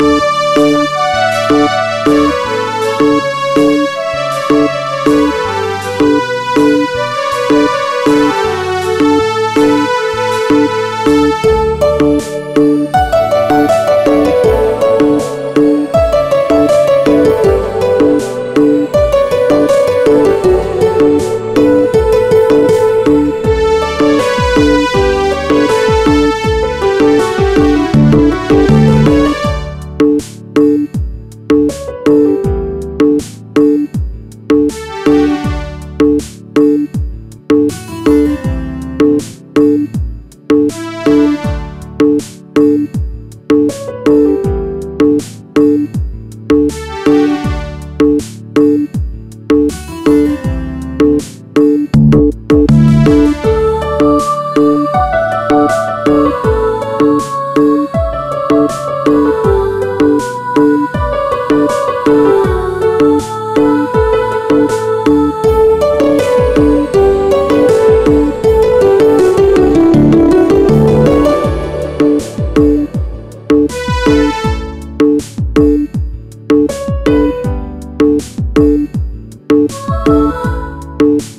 you you you